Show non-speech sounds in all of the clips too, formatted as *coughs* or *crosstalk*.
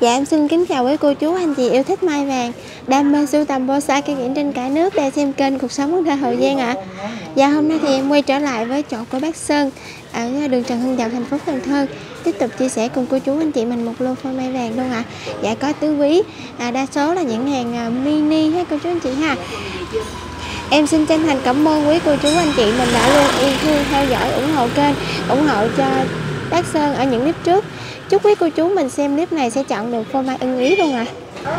Dạ em xin kính chào quý cô chú anh chị yêu thích mai vàng. Đam mê sưu tầm bonsai cây kiển trên cả nước đang xem kênh Cuộc sống của thơ Hậu Giang ạ. Dạ hôm nay thì em quay trở lại với chỗ của bác Sơn Ở đường Trần Hưng Đạo thành phố Cần Thơ. Tiếp tục chia sẻ cùng cô chú anh chị mình một lô phôi mai vàng luôn ạ. Dạ có tứ quý à, Đa số là những hàng à, mini ha cô chú anh chị ha. Em xin chân thành cảm ơn quý cô chú anh chị mình đã luôn yêu thương theo dõi ủng hộ kênh ủng hộ cho bác Sơn ở những clip trước chúc quý cô chú mình xem clip này sẽ chọn được phôi mai ưng ý luôn ạ. À.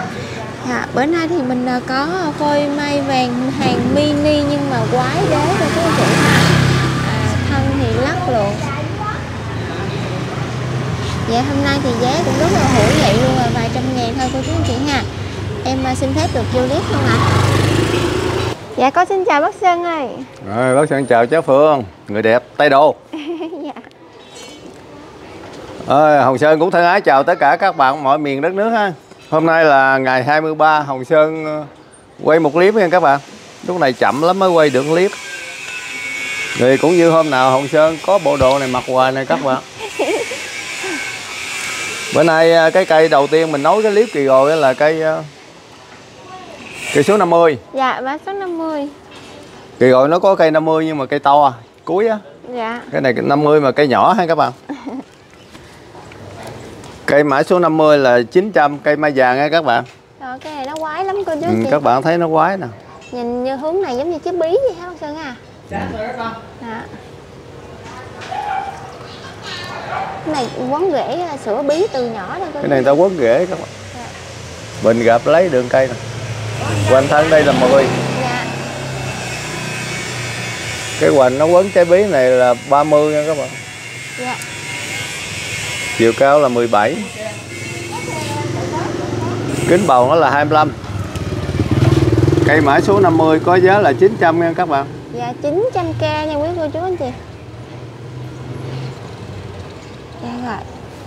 à, bữa nay thì mình à, có phôi mai vàng hàng mini nhưng mà quái đế cho quý anh chị ha. À, thân thì lắc luôn. Dạ hôm nay thì giá cũng rất là hữu vậy luôn rồi vài trăm ngàn thôi cô chú anh chị ha. Em à, xin phép được vô clip không ạ? À? dạ có xin chào bác sơn ơi. Rồi bác sơn chào cháu phương. Người đẹp tay đồ À, Hồng Sơn cũng thân ái chào tất cả các bạn mọi miền đất nước ha. Hôm nay là ngày 23 Hồng Sơn ờ, quay một clip nha các bạn. Lúc này chậm lắm mới quay được clip. Thì cũng như hôm nào Hồng Sơn có bộ đồ này mặc hoài này các bạn. *laughs* Bữa nay ờ, cái cây đầu tiên mình nối cái clip kỳ rồi là cây ờ, cây số 50. Dạ, bán số 50. Kỳ rồi nó có cây 50 nhưng mà cây to cuối á. Dạ. Cái này 50 mà cây nhỏ ha các bạn. *laughs* Cây mã số 50 là 900 cây mai vàng nha các bạn. Rồi cây này nó quái lắm cô chú ừ, Các bạn thấy nó quái nè. Nhìn như hướng này giống như cái bí vậy hả Sơn à? Dạ rồi đó con. Dạ. Cái này quấn rễ sữa bí từ nhỏ thôi Cái này ta quấn rễ các bạn. Dạ. Bình gặp lấy đường cây nè. Quanh thân đây là 10. Dạ. Cái hoành nó quấn trái bí này là 30 nha các bạn. Dạ. Chiều cao là 17 Kính bầu nó là 25 Cây mã số 50 có giá là 900 nha các bạn. Dạ 900k nha quý cô chú anh chị. Dạ rồi.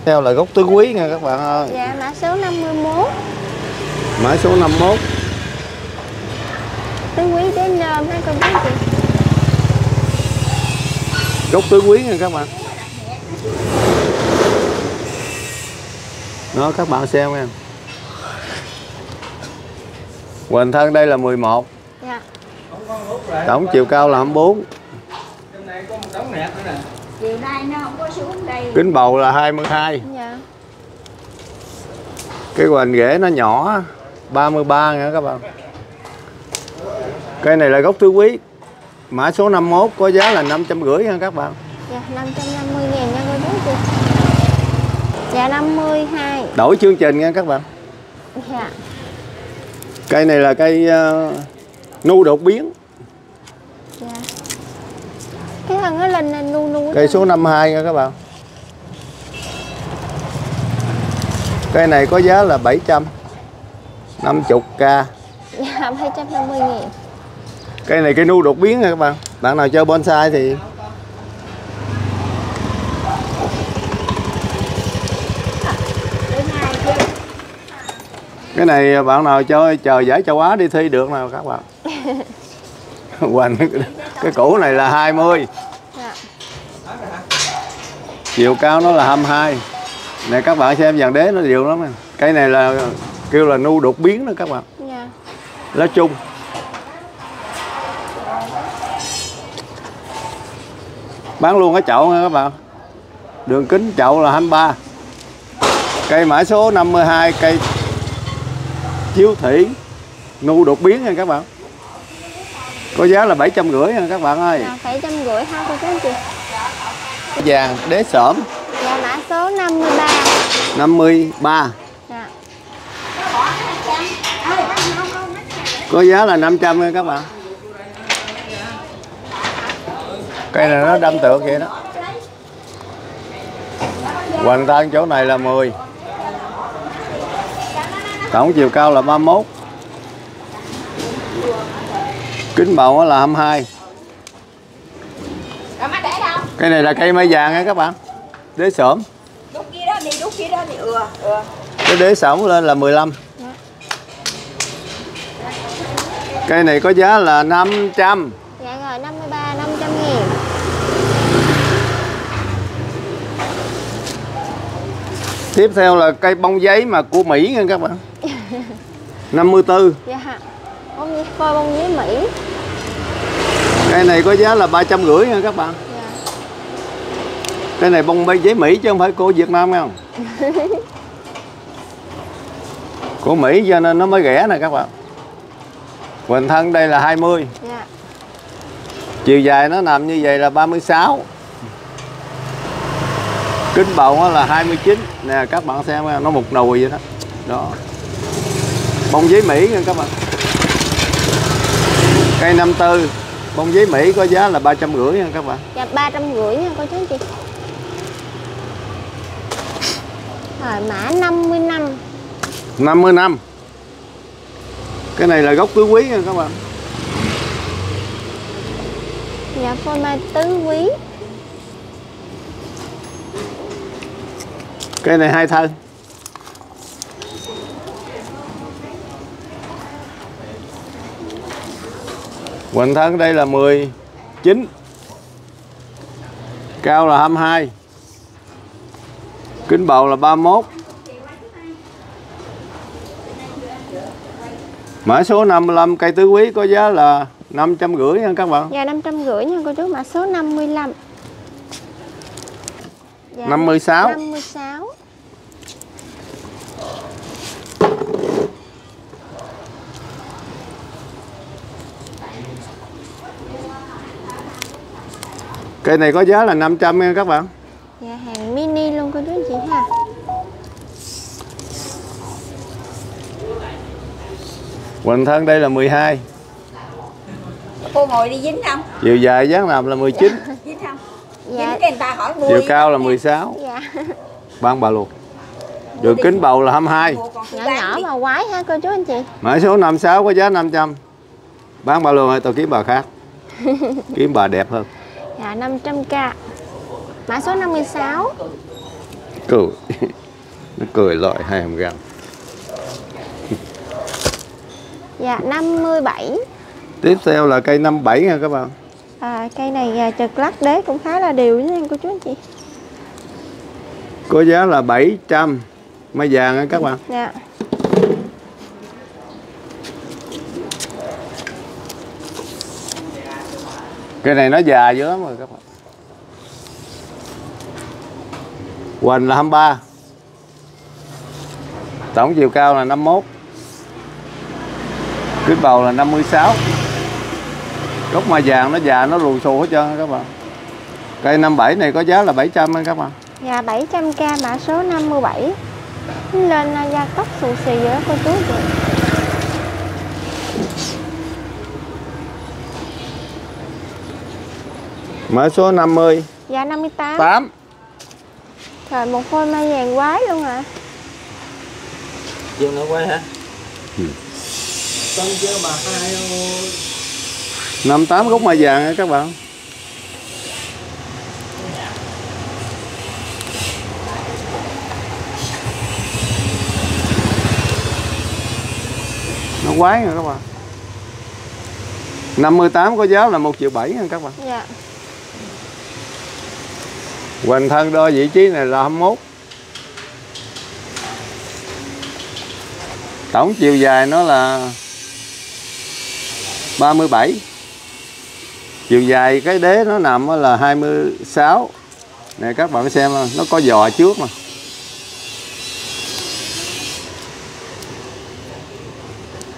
Theo là gốc tứ quý nha các bạn ơi. Dạ mã số 51 Mã số 51 Tứ quý đến nơm ha cô chú anh chị. Gốc tứ quý nha các bạn Đó các bạn xem nha Hoành thân đây là 11 Dạ. Tổng chiều cao là 24 Trong này có một đống nẹt nữa nè Chiều nay nó không có xuống đây. Kính bầu là 22 Dạ. Cái hoành rễ nó nhỏ 33 nha các bạn. Cây này là gốc tứ quý. Mã số 51 có giá là 550 nha các bạn. Dạ 550 ngàn nha cô chú chị Dạ 52 Đổi chương trình nha các bạn. Dạ. Cây này là cây uh, nu đột biến. Dạ. Cái thân nó lên là nu nu Cây số 52 nha các bạn. Cây này có giá là 700 50k Dạ 750 nghìn. Cây này cây nu đột biến nha các bạn. Bạn nào chơi bonsai thì cái này bạn nào chơi chờ giải châu Á đi thi được nào các bạn. *laughs* Hoành cái củ này là 20 dạ. chiều cao nó là 22 này các bạn xem dàn đế nó nhiều lắm cái này là kêu là nu đột biến đó các bạn. Dạ. lá chung. Bán luôn cái chậu nha các bạn. Đường kính chậu là 23 cây mã số 52 cây chiếu thủy. Nu đột biến nha các bạn. Có giá là 750 nha các bạn ơi. Dạ, 750 ha cô chú anh chị. Vàng đế sởm dạ mã số 53 53 dạ. có giá là 500 nha các bạn. Cây này nó đâm tượng vậy đó. Hoành tan chỗ này là 10 tổng chiều cao là 31 kính bầu là 22 cây này là cây mai vàng nha các bạn. Đế ừa cái đế sởm lên là 15 cây này có giá là 500 dạ rồi 53 500 nghìn. Tiếp theo là cây bông giấy mà của Mỹ nha các bạn 54 Dạ Bông coi bông giấy Mỹ. Cây này có giá là ba trăm rưỡi nha các bạn. Dạ. Cái này bông giấy Mỹ chứ không phải của Việt Nam nghe không? *laughs* Của Mỹ cho nên nó mới rẻ nè các bạn. Quỳnh thân đây là 20 Dạ. Chiều dài nó nằm như vậy là 36 Kính bầu là 29 Nè các bạn xem nó một nồi vậy đó. Đó Bông giấy Mỹ nha các bạn. Cây 54 Bông giấy Mỹ có giá là 350 nha các bạn. Dạ ba trăm rưỡi nha cô chú anh chị. Rồi mã 50 năm. 50 năm. Cái này là gốc tứ quý nha các bạn. Dạ phôi mai tứ quý. Cây này hai thân Quỳnh thân đây là 19 Cao là 22 Kính bầu là 31 Mã số 55 cây tứ quý có giá là 550 nha các bạn. Dạ 550 nha cô chú mã số 55 dạ, 56 56 Cây này có giá là 500 nha các bạn. Dạ hàng mini luôn cô chú anh chị ha. Quỳnh thân đây là 12 cô ngồi đi dính không? Chiều dài dáng nằm là 19 dính không? Dạ. Dính cái người ta hỏi mua Chiều cao là nè. 16 Dạ. Bán bà luôn Đường kính bầu là 22 Mua còn Nhỏ nhỏ mà quái ha cô chú anh chị. Mã số 56 có giá 500 Bán bà luôn hay tôi kiếm bà khác? *laughs* Kiếm bà đẹp hơn Dạ 500k Mã số 56 Cười *laughs* Nó cười loại hai hàm răng Dạ 57 Tiếp theo là cây 57 nha các bạn. À, Cây này à, trật lắc đế cũng khá là đều nha cô chú anh chị. Có giá là 700 Mai vàng nha các bạn. Dạ cái này nó già dữ lắm rồi các bạn. Hoành là 23 Tổng chiều cao là 51 cái bầu là 56 Gốc mai vàng nó già nó lùi xù hết trơn các bạn. Cây 57 này có giá là 700 anh các bạn. Dạ 700k mã số 57 Lên à, gia tốc xù xì vậy đó cô chú. anh Mã số 50 Dạ 58 8 Trời một phôi mai vàng quái luôn à Dương nó quay hả? Ừ. Tân chưa bà hai ơi 58 gốc mai vàng nha các bạn. Nó quái nha các bạn. 58 có giá là 1 triệu 7 nha các bạn. Dạ Hoành thân đo vị trí này là 21 Tổng chiều dài nó là 37 Chiều dài cái đế nó nằm là 26 Nè các bạn xem nó có giò trước mà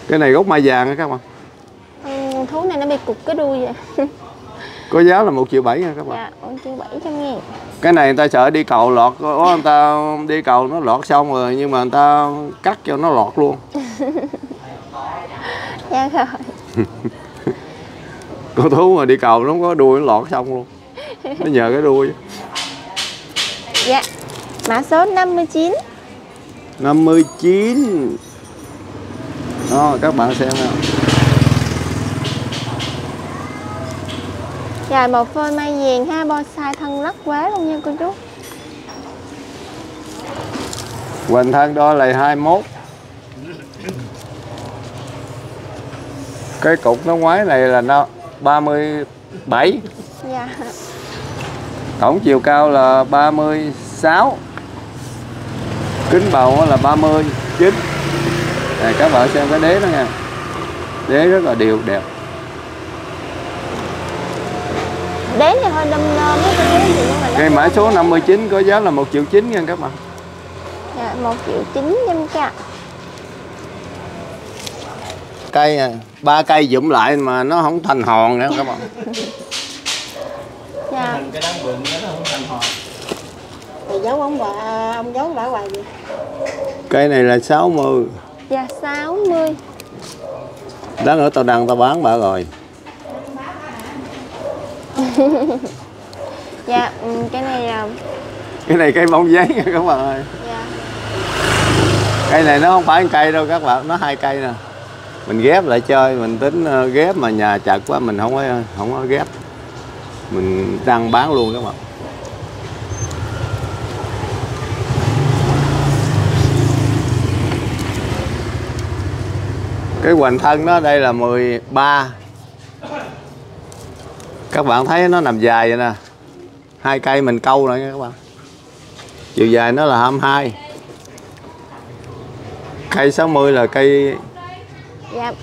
Cái này gốc mai vàng nha các bạn. Ừ, Thú này nó bị cục cái đuôi vậy. *laughs* Có giá là 1 triệu 7 nha các bạn. Dạ 1 triệu 700 ngàn cái này người ta sợ đi cầu lọt có người ta đi cầu nó lọt xong rồi nhưng mà người ta cắt cho nó lọt luôn. *laughs* Dạ rồi. *laughs* Con thú mà đi cầu nó không có đuôi nó lọt xong luôn. Nó nhờ cái đuôi. Dạ Mã số 59 59 đó các bạn xem nào Dạ một phôi mai vàng ha bonsai thân lắc quá luôn nha cô chú. Hoành thân đo là 21 Cái cục nó ngoái này là nó 37 Dạ. Tổng chiều cao là 36 kính bầu là 30 chín. Này các bạn xem cái đế đó nha. Đế rất là đều đẹp Đế thì hơi đâm anh chị nhưng mà cây mã số 59 có giá là 1 triệu 9 nha các bạn. Dạ, 1 triệu 900 k cây à, ba cây dụm lại mà nó không thành hòn nữa các bạn. Dạ. Thành cái đám vườn nó không thành hòn. Thì giấu ông bà, ông giấu bà hoài gì? cây này là 60 dạ 60 đáng ở tao đăng tao bán bà rồi *laughs* dạ ừ, cái này là cái này cây bông giấy nha các bạn ơi. Dạ. Cây này nó không phải một cây đâu các bạn nó hai cây nè. Mình ghép lại chơi mình tính ờ, ghép mà nhà chặt quá mình không có không có ghép. Mình đăng bán luôn các bạn. Cái hoành thân đó đây là 13 các bạn thấy nó nằm dài vậy nè. Hai cây mình câu lại nha các bạn. Chiều dài nó là 22 cây 60 là cây dạ.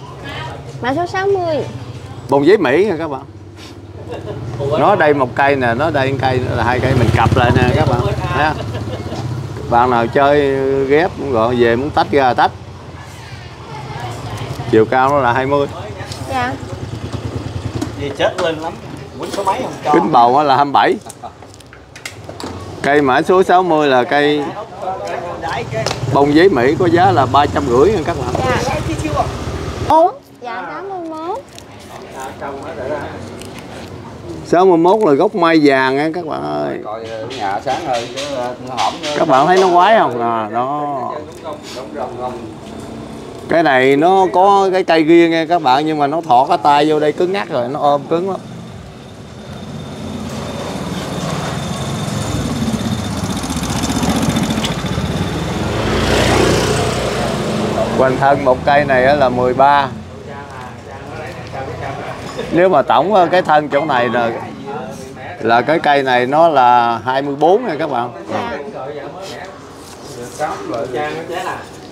Mã số 60 bông giấy Mỹ nha các bạn? Nó đây một cây nè nó đây một cây nữa là hai cây mình cặp lại nè các bạn. Thấy không? bạn nào chơi ghép cũng gọi về muốn tách ra tách. Chiều cao nó là 20 dạ. Gì chết lên lắm Quýnh số mấy không? Cho. Kính bầu là 27 cây mã số 60 là cây bông giấy Mỹ có giá là ba trăm rưỡi nha các bạn. Dạ Ủa? dạ 81 Trồng hết rồi đó 61 là gốc mai vàng nha các bạn ơi. Coi ờ, nhà sáng hơi chứ ờ, các bạn thấy nó quái không? À, không cái này nó có cái cây riêng nha các bạn nhưng mà nó thọ cái tay vô đây cứng ngắc rồi nó ôm cứng lắm Hoành thân một cây này là 13 Nếu mà tổng ờ, cái thân chỗ này là là cái cây này nó là 24 nha các bạn. Dạ.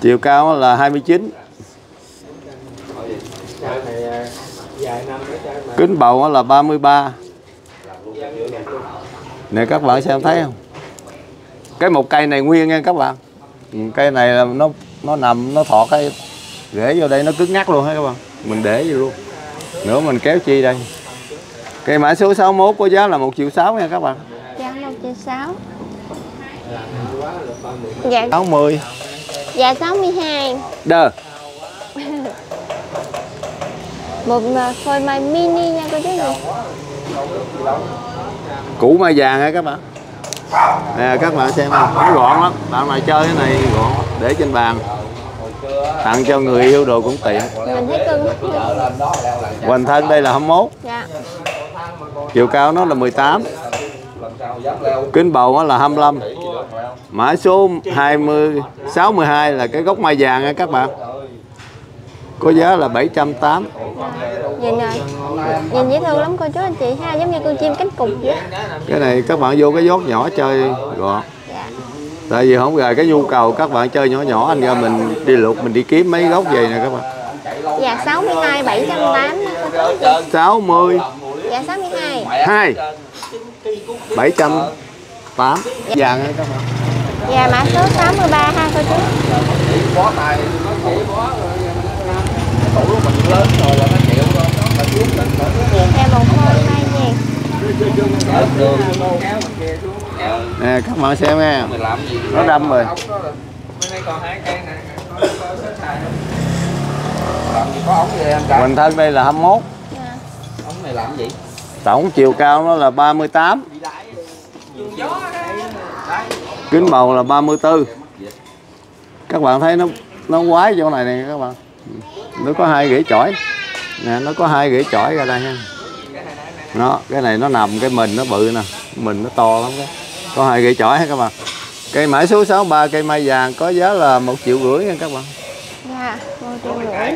Chiều cao là 29 Trang này à, dài năm đó trang mà Kính bầu là 33 Nè các bạn xem thấy không? Cái một cây này nguyên nha các bạn. Ừ, Cây này là nó nó nằm nó thọt cái rễ vô đây nó cứng ngắc luôn ha các bạn. Mình để vô luôn. Nữa mình kéo chi đây? Cây mã số 61 có giá là 1 triệu 6 nha các bạn. Dạ 1 triệu 6 dạ. 60 dạ 62 Đờ. *laughs* Một ờ, phôi mai mini nha cô chú Củ mai vàng ha các bạn Nè các bạn xem không Nó gọn lắm. Bạn nào chơi cái này gọn. Để trên bàn. Tặng cho người yêu đồ cũng tiện. Mình thấy cưng. Hoành thân đây là 21 dạ. Chiều cao nó là 18 lần sau dám leo Kính bầu nó là 25 chỉ được leo Mã số 20 62 là cái gốc mai vàng nha các bạn Có giá là 780 nhìn rồi nhìn dễ thương lắm cô chú anh chị ha giống như con chim cánh cụt vậy. Cái này các bạn vô cái giót nhỏ chơi gọn dạ. Tại vì không gài cái nhu cầu các bạn chơi nhỏ nhỏ anh ra mình đi luộc mình đi kiếm mấy gốc về nè các bạn. Dạ 62 780 cô chú anh chị. 60 dạ 62 2 708 vàng nha các bạn. Dạ mã số 63 ha cô chú nó rồi tủ mình lớn rồi là nó chịu rồi nó mà xuống lên khỏi nó luôn dạ một vàng ở đường. Nè các bạn xem nha. Mình làm gì? Nó đâm rồi. Hai em Hoành thân đây là 21 dạ. Ống này làm gì? Tổng chiều cao nó là 38 Gió đó. Kính bầu là 34 Các bạn thấy nó nó quái chỗ này nè các bạn Nó có hai rễ chổi Nè nó có hai rễ chổi ra đây nha nó cái này nó nằm cái mình nó bự nè. Mình nó to lắm cái. Có hai rễ chổi ha các bạn. Cây mã số 63 cây mai vàng có giá là một triệu rưỡi nha các bạn. Dạ một triệu rưỡi.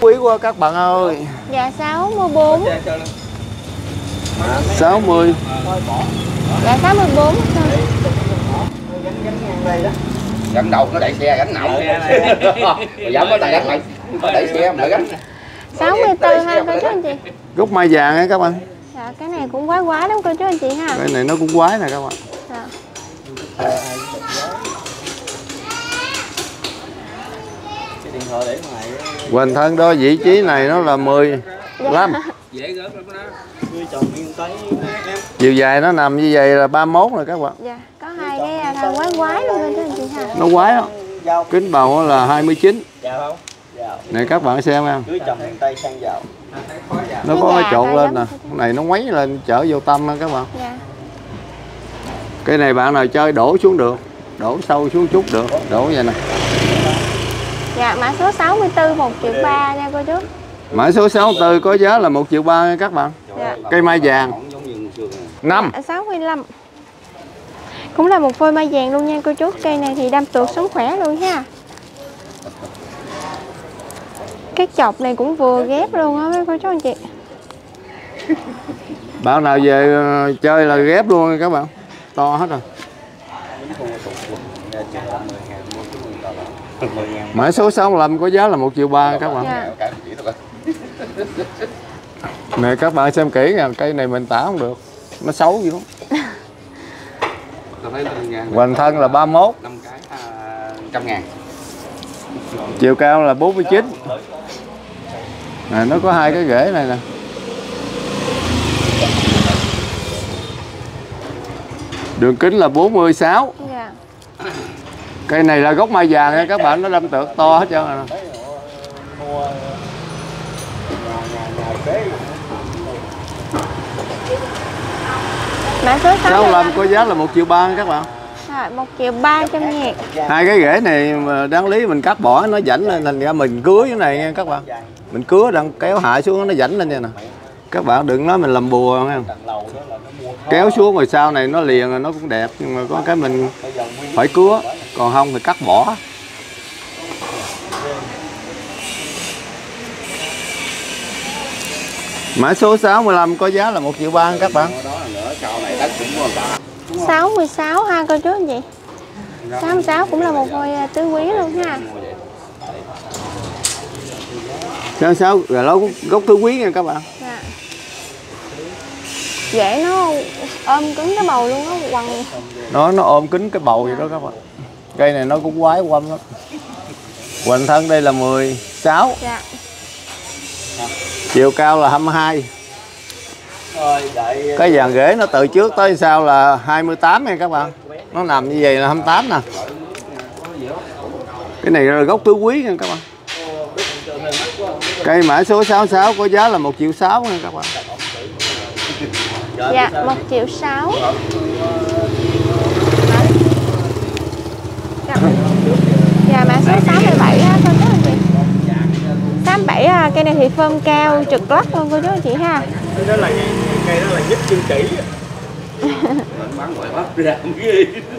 Quý quá các bạn ơi. Dạ 64 Chơi cho lên 60 Dạ 64 Sơn. Gánh đầu nó đẩy xe gánh nặng mà dám có tài gánh mày có đẩy xe mà gánh. 64 ha cô chú anh chị. gốc mai vàng á các bạn. Dạ cái này cũng quái quái lắm cô chú anh chị ha. cái này nó cũng quái nè các bạn. Dạ. cái điện thoại để ngoài Hoành thân đo vị trí này nó là 15 dễ gớt lắm đó. Nuôi trồng miên tấy em. Chiều dài nó nằm như vậy là 31 rồi các bạn. Dạ, à, quái quái luôn chị. Nó quái đó. Kính bầu là 29 dạ không? Dạ. Này các bạn xem em Nó có cái trộn hay lên nè. Cái này nó quấy lên chở vô tâm đó các bạn. Dạ. Cái này bạn nào chơi đổ xuống được. Đổ sâu xuống chút được. Đổ vậy nè. Dạ, mã số 64 1 triệu 3 nha cô chú. Mã số 64 có giá là 1 triệu 3 nha các bạn. Dạ. Cây mai vàng. Không giống như ngày xưa. Nè. 5 Dạ, 65. Cũng là một phôi mai vàng luôn nha cô chú. Cây này thì đâm tược sống khỏe luôn ha. Cái chọc này cũng vừa ghép luôn á mấy cô chú anh chị. *laughs* Bạn nào về ờ, chơi là ghép luôn các bạn To hết rồi Mã số 65 có giá là 1 triệu 3 các bạn Dạ. Nè các bạn xem kỹ nha Cây này mình tả không được Nó xấu dữ lắm tôi thấy là ngàn Hoành thân là 31 năm cái à, trăm ngàn. Chiều cao là 49 Nè nó có hai cái rễ này nè. Đường kính là 46 Dạ. Cây này là gốc mai vàng nha các bạn Nó đâm tược to hết trơn rồi nè Mã số 65. 65 có giá là 1 triệu 3 các bạn. Rồi, 1 triệu 300 ngàn. Hai cái rễ này mà đáng lý mình cắt bỏ nó rảnh lên thành ra mình cứa cái này nha các bạn. Mình cứa đang kéo hạ xuống nó rảnh lên nha nè. Các bạn đừng nói mình làm bùa nghe Kéo xuống rồi sau này nó liền nó cũng đẹp Nhưng mà có cái mình phải cứa Còn không thì cắt bỏ Mã số 65 có giá là 1 triệu 3 các bạn đó là nữa sau này đất cũng có cả 66 ha cô chú anh chị. 66 cũng là một phôi à, tứ quý luôn ha. Sao sao rồi nó gốc thứ quý nha các bạn Dạ. Dễ nó ôm cứng cái bầu luôn á, quằn. nó nó ôm kính cái bầu vậy đó các bạn cây này nó cũng quái quăm lắm hoành thân đây là 16 Dạ chiều cao là 22 cái dàn ghế nó từ trước tới sau là 28 nha các bạn. Nó nằm như vậy là 28 nè. Cái này là gốc tứ quý nha các bạn. Cây mã số 66 có giá là 1 triệu 6 nha các bạn. Dạ 1 triệu 6 dạ mã số 67 á 7 à. Cây này thì phơm cao, trực lắc luôn cô chú anh chị ha. Cái đó là cây đó là nhất chân chỉ. *laughs*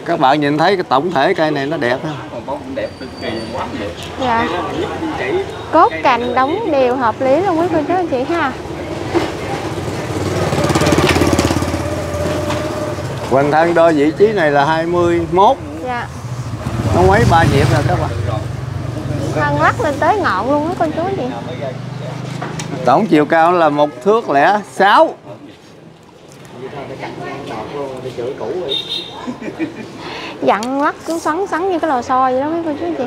Các bạn nhìn thấy cái tổng thể cây này nó đẹp không? Dạ. Cốt cành đóng đều hợp lý luôn quý cô chú anh chị ha. Quỳnh Thân đo vị trí này là 21 Dạ Nó mấy ba nhịp rồi các bạn Thân lắc lên tới ngọn luôn á cô chú chị. tổng chiều cao là một thước lẻ sáu Dặn lắc cứ xoắn xoắn như cái lò xo vậy đó mấy cô chú chị.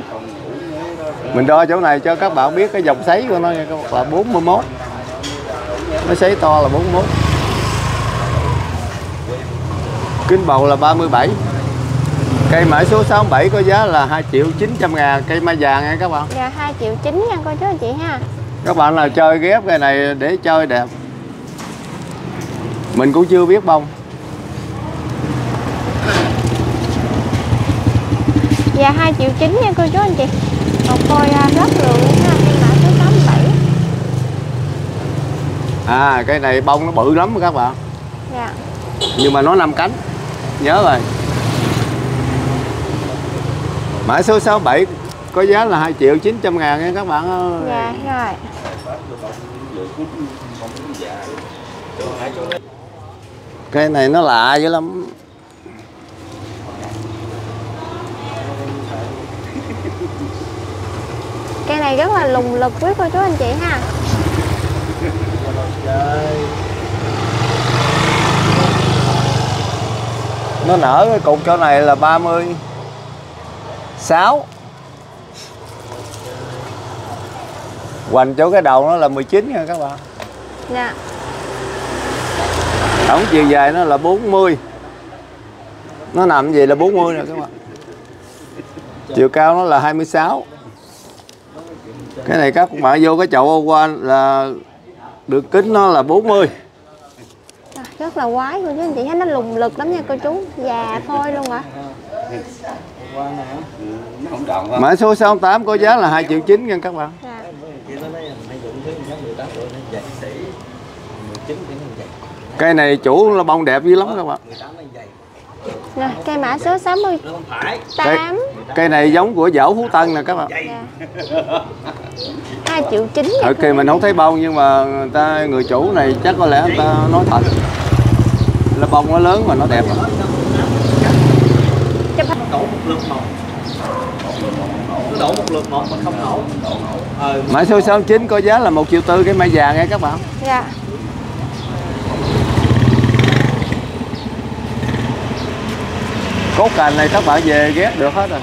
mình đo chỗ này cho các bạn biết cái dòng sấy của nó nha các bạn là 41 nó sấy to là 41 kính bầu là 37 cây mã số 67 có giá là 2 triệu 900 ngàn cây mai vàng nha các bạn Dạ 2 triệu 9 nha cô chú anh chị ha. các bạn nào chơi ghép cây này để chơi đẹp mình cũng chưa biết bông Dạ 2 triệu 9 nha cô chú anh chị. Một phôi à, rất lượng ha. Cây mã số 87. à cây này bông nó bự lắm các bạn Dạ. nhưng mà nó năm cánh nhớ rồi mã số 67 có giá là 2 triệu 900 ngàn nha các bạn ơi. Dạ rồi. Cái này nó lạ dữ lắm. Cây này rất là lùng lực quý cô chú anh chị ha. Nó nở cái cục chỗ này là 30 mươi. 36 hoành chỗ cái đầu nó là 19 nha các bạn. Dạ. Tổng chiều dài nó là 40 nó nằm gì là 40 nè các bạn. Chiều cao nó là 26 cái này các bạn vô cái chậu ô qua là đường kính nó là 40 Trời, rất là quái cô chú anh chị thấy nó lùng lực lắm nha cô chú. Già phôi luôn ạ mã số 68 có giá là 2 triệu 9 nha các bạn. Dạ. Chị nó lấy mấy dụng thứ nhóm 18 tuổi nó dày sĩ 19 tuổi nó dày cây này chủ là bông đẹp dữ lắm các bạn. 18 nó dày Rồi, cây mã số 68 nó không phải. cây, cây này giống của dẫu Phú Tân nè các bạn. Dạ. 2 triệu 9 nha ở kỳ mình không thấy bông nhưng mà người ta người chủ này chắc có lẽ người ta nói thật. Là bông nó lớn mà nó đẹp. À. Đổ một lượt một một một mà không nổ. Ờ mã số 69 có giá là 1 triệu tư cái mai vàng nha các bạn. Dạ. Cốt cành này các bạn về ghép được hết rồi.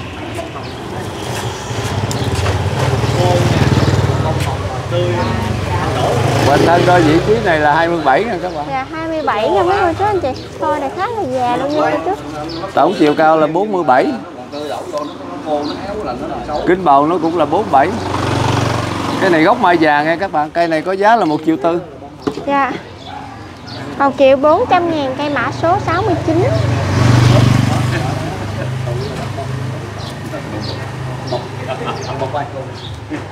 Tươi Hoành thân đôi vị trí này là 27 nha các bạn. Dạ 27 nha mấy cô chú anh chị. Phôi này khá là già luôn nha cô chú. Tổng chiều cao là 47 kính bầu nó cũng là 47 cái này gốc mai vàng nha các bạn cây này có giá là 1 triệu tư. Dạ. 1 triệu 400 ngàn cây mã số 69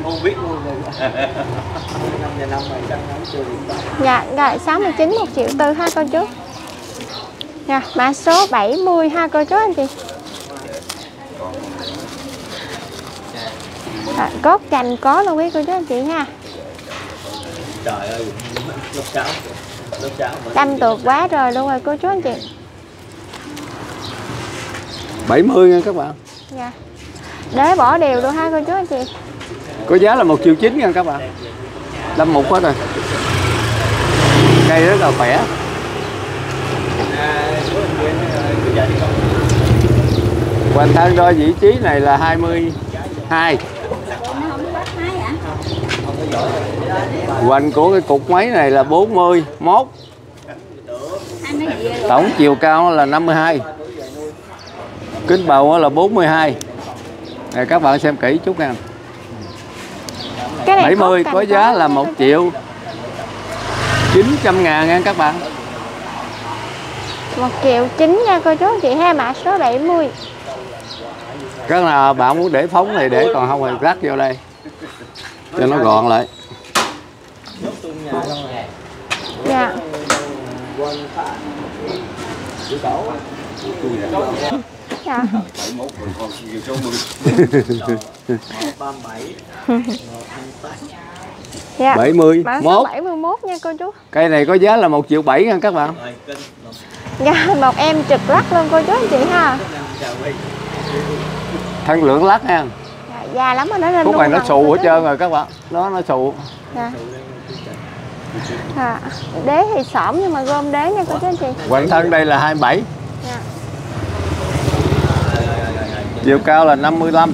không biết luôn Dạ, rồi 69 1 triệu tư ha cô chú. Dạ, mã số 70 ha cô chú anh chị. Rồi, cốt cành có luôn quý cô chú anh chị nha. Trời ơi lớp sáu lớp mà. Đâm tuột quá rồi luôn rồi cô chú anh chị. 70 nha các bạn. Dạ. Đế bỏ đều luôn ha cô chú anh chị. Có giá là 1 triệu 9 nha các bạn. Lâm mục hết rồi. Cây rất là khỏe. À, Hoành thân đôi vị trí này là 22 Hoành của cái cục máy này là 41 Tổng chiều cao là 52 Kính bầu là 42 Này các bạn xem kỹ chút nha. Cái này 70 cốt có giá là nha 1 cô chú. triệu 900 ngàn nha các bạn. 1 triệu 9 nha cô chú. Chị ha mã số 70 Các nào bạn muốn để phóng thì để còn không thì rắc vô đây. Cho nó gọn lại. Dạ. Dạ. *laughs* Bảy Dạ 70 Mã số mốt. 71 nha cô chú. Cây này có giá là 1 triệu 7 nha các bạn. Dạ một em trực lắc luôn cô chú anh chị ha Thân lượng lắc nha dạ, Già lắm rồi nó lên Khúc này nó cô hết trơn rồi các bạn. Nó nó xù Dạ. À, đế thì xỏm nhưng mà gom đế nha cô chú anh chị. Hoành thân đây là 27 dạ. Chiều cao là 55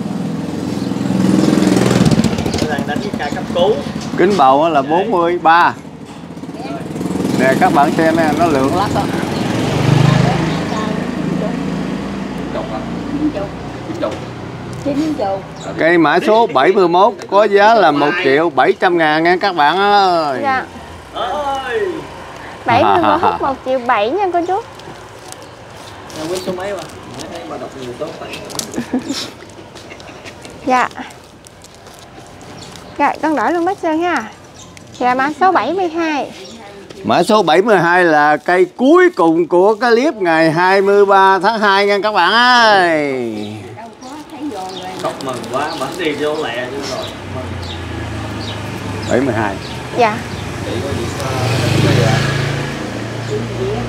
Tôi đang đánh cái ca cấp cứu Kính bầu là 43 Nè các bạn xem nè Nó lượng lắc đó chục Cây mã số 71 Có giá là 1 triệu 700 ngàn nha các bạn ơi. Dạ. ơi 71 hút 1 triệu 7 nha cô chú. Dạ. Rồi con đổi luôn bác Sơn ha. Dạ mã số 72 Mã số 72 là cây cuối cùng của cái clip ngày 23 tháng 2 nha các bạn ơi mừng quá bắn đi vô lẹ chứ rồi. Mừng. 72 Dạ.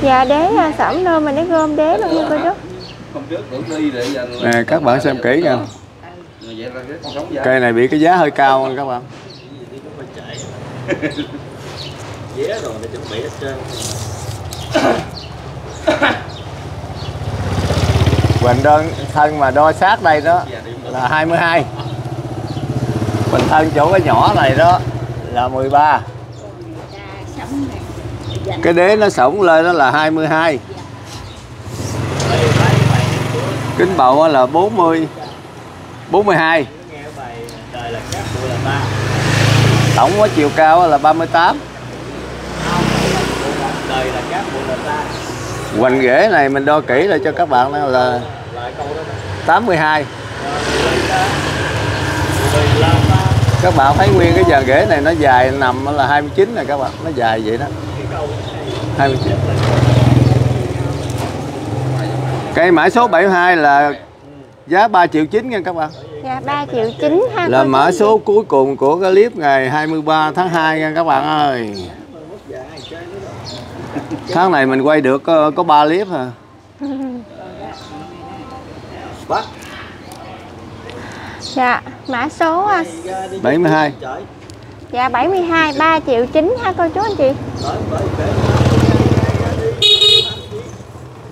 Dạ đế à, xỏm nôm mình để gom đế luôn nha cô giờ Nè các bạn xem kỹ nha. Vậy là cái con sống giá cây này bị cái giá hơi cao nha các bạn. *laughs* Dế rồi để chuẩn bị hết trơn *coughs* Bình đơn, thân mà đo sát đây đó, là 22 Bình thân chỗ cái nhỏ này đó, là 13 Cái đế nó sổng lên đó là 22 Kính bầu là 40 42 Tổng có chiều cao là 38 đời là cát bụi là ba Hoành rễ này mình đo kỹ lại cho các bạn đó là lại câu đó 82 mười là ba Các bạn thấy nguyên cái dàn rễ này nó dài nằm là 29 này các bạn Nó dài vậy đó. 29 Cây mã số 72 là giá 3 triệu 9 nha các bạn. Dạ 3 triệu 9 ha. Là mã số cuối cùng của cái clip ngày 23 tháng 2 nha các bạn ơi Tháng này mình quay được có, có 3 clip à bắt Dạ, mã số à, 72 trời dạ 72 3 triệu 9 ha cô chú anh chị.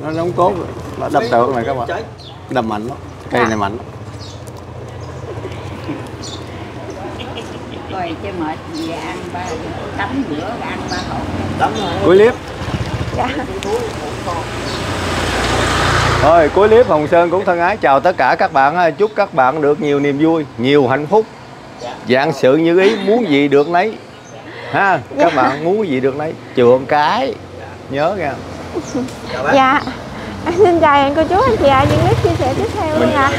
Nó đóng cốt Nó đập tượng này các bạn. Đập mạnh lắm Cây Dạ. này mạnh lắm coi chứ mệt gì ăn ba tắm bữa ăn ba hộp tắm rồi Cuối clip Dạ. Thôi cuối clip Hồng Sơn cũng thân ái chào tất cả các bạn. Chúc các bạn được nhiều niềm vui Nhiều hạnh phúc Dạng sự như ý muốn gì được nấy ha Các bạn muốn gì được nấy Trường cái Nhớ nha Dạ. Em xin chào anh cô chú anh chị ạ. Những clip chia sẻ tiếp theo luôn ạ.